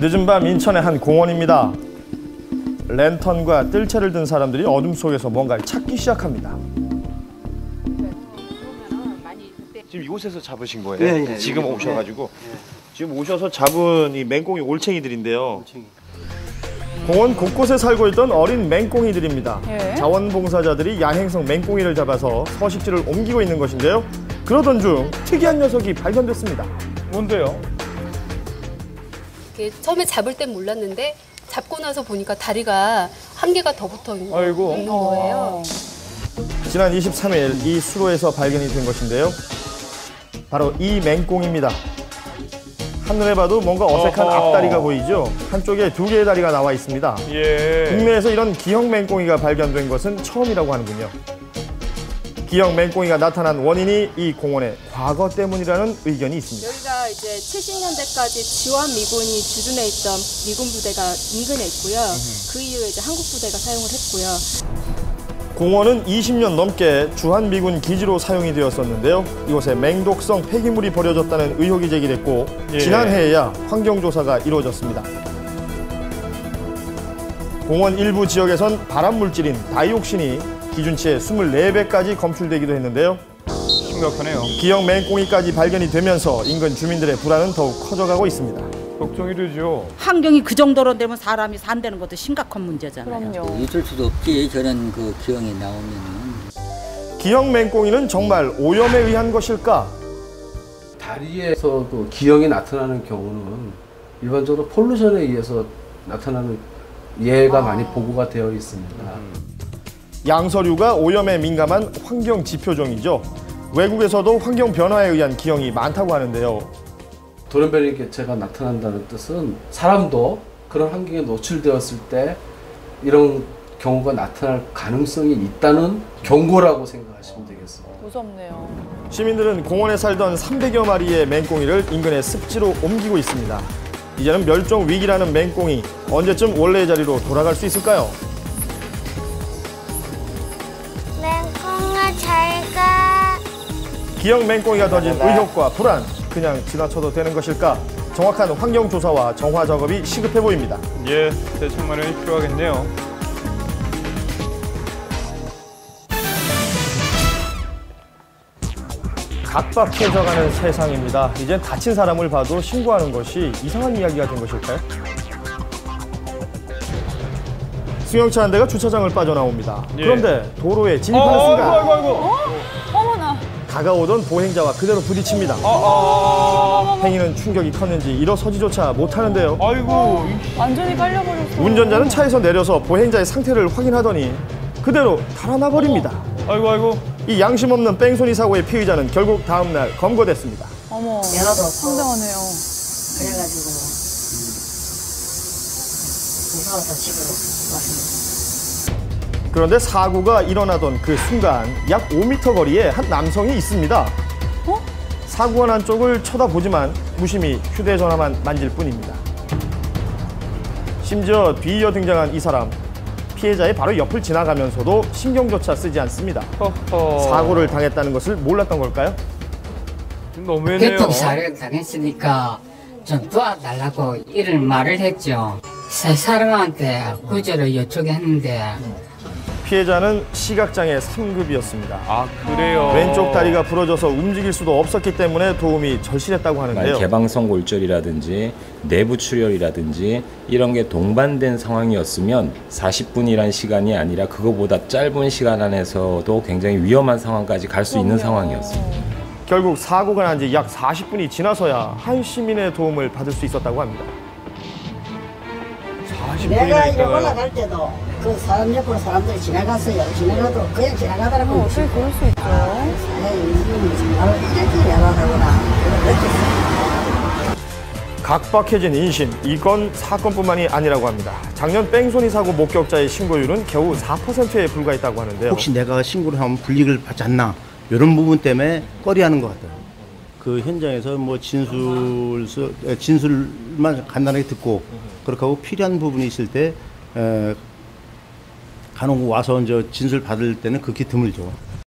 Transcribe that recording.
늦은 밤 인천의 한 공원입니다. 랜턴과 뜰채를 든 사람들이 어둠 속에서 뭔가를 찾기 시작합니다. 지금 이곳에서 잡으신 거예요? 예, 예, 지금 예, 오셔가지고 지금 오셔서 잡은 이 맹꽁이 올챙이들인데요. 공원 곳곳에 살고 있던 어린 맹꽁이들입니다. 예. 자원봉사자들이 야행성 맹꽁이를 잡아서 서식지를 옮기고 있는 것인데요. 그러던 중 특이한 녀석이 발견됐습니다. 뭔데요? 이렇게 처음에 잡을 땐 몰랐는데 잡고 나서 보니까 다리가 한 개가 더 붙어 있는, 아이고. 있는 거예요. 지난 23일 이 수로에서 발견이 된 것인데요. 바로 이 맹꽁입니다. 한눈에 봐도 뭔가 어색한 어허. 앞다리가 보이죠? 한쪽에 두 개의 다리가 나와 있습니다. 예. 국내에서 이런 기형 맹꽁이가 발견된 것은 처음이라고 하는군요. 기형 맹꽁이가 나타난 원인이 이 공원의 과거 때문이라는 의견이 있습니다. 여기가 이제 70년대까지 지원 미군이 주둔해 있던 미군 부대가 인근에 있고요. 그 이후에 이제 한국 부대가 사용을 했고요. 공원은 20년 넘게 주한미군 기지로 사용이 되었었는데요. 이곳에 맹독성 폐기물이 버려졌다는 의혹이 제기됐고 예. 지난해에야 환경조사가 이루어졌습니다. 공원 일부 지역에선 발암물질인 다이옥신이 기준치의 24배까지 검출되기도 했는데요. 심각하네요. 기형 맹꽁이까지 발견이 되면서 인근 주민들의 불안은 더욱 커져가고 있습니다. 걱정이 되죠. 환경이 그 정도로 되면 사람이 산다는 것도 심각한 문제잖아요. 그럼요. 있을 수도 없지 저런 그 기형이 나오면은 기형 맹꽁이는 정말 오염에 의한 것일까? 다리에서도 기형이 나타나는 경우는 일반적으로 폴루션에 의해서 나타나는 예가 많이 보고가 되어 있습니다. 양서류가 오염에 민감한 환경 지표종이죠. 외국에서도 환경 변화에 의한 기형이 많다고 하는데요. 돌연변이 개체가 나타난다는 뜻은 사람도 그런 환경에 노출되었을 때 이런 경우가 나타날 가능성이 있다는 경고라고 생각하시면 되겠습니다. 무섭네요. 시민들은 공원에 살던 300여 마리의 맹꽁이를 인근의 습지로 옮기고 있습니다. 이제는 멸종 위기라는 맹꽁이 언제쯤 원래의 자리로 돌아갈 수 있을까요? 기형 맹꽁이가 던진 의혹과 불안 그냥 지나쳐도 되는 것일까? 정확한 환경 조사와 정화 작업이 시급해 보입니다. 예, 대책 마련이 필요하겠네요. 각박해져 가는 세상입니다. 이젠 다친 사람을 봐도 신고하는 것이 이상한 이야기가 된 것일까요? 승용차 한 대가 주차장을 빠져나옵니다. 예. 그런데 도로에 어, 진입하는 아이고, 순간 아이고, 아이고. 어머나. 다가오던 보행자와 그대로 부딪힙니다. 아, 행인은 충격이 컸는지 일어서지조차 못하는데요. 아, 아이고. 이- 완전히 깔려버렸어. 운전자는 차에서 내려서 보행자의 상태를 확인하더니 그대로 달아나 버립니다. 아이고, 아이고. 이 양심 없는 뺑소니 사고의 피의자는 결국 다음 날 검거됐습니다. 어머. 내가도 황당하네요. 그래가지고 무서워서 집으로 왔습니다. 그런데 사고가 일어나던 그 순간 약 5m 거리에 한 남성이 있습니다. 어? 사고가 난 쪽을 쳐다보지만 무심히 휴대전화만 만질 뿐입니다. 심지어 뒤이어 등장한 이 사람 피해자의 바로 옆을 지나가면서도 신경조차 쓰지 않습니다. 허허. 사고를 당했다는 것을 몰랐던 걸까요? 좀 너무했네요. 교통 사고를 당했으니까 좀 도와달라고 이런 말을 했죠. 세 사람한테 구조를 요청했는데 피해자는 시각장애 3급이었습니다. 아, 그래요. 왼쪽 다리가 부러져서 움직일 수도 없었기 때문에 도움이 절실했다고 하는데요. 개방성 골절이라든지 내부 출혈이라든지 이런 게 동반된 상황이었으면 40분이란 시간이 아니라 그거보다 짧은 시간 안에서도 굉장히 위험한 상황까지 갈 수 있는 상황이었습니다. 결국 사고가 난 지 약 40분이 지나서야 한 시민의 도움을 받을 수 있었다고 합니다. 40분이나 내가 이제. 올라갈 때도 그 사람 옆으로 사람들이 지나갔어요. 지나가도 그냥 지나가더라고. 어, 어떻게 그럴 수 있죠? 이렇게 미안하다구나. 느꼈어요. 각박해진 인심, 이 건 사건뿐만이 아니라고 합니다. 작년 뺑소니 사고 목격자의 신고율은 겨우 4%에 불과했다고 하는데요. 혹시 내가 신고를 하면 불이익을 받지 않나 이런 부분 때문에 꺼리하는 것 같아요. 그 현장에서 뭐 진술 진술만 간단하게 듣고 그렇게 하고 필요한 부분이 있을 때 에, 간혹 와서 이제 진술 받을 때는 극히 드물죠.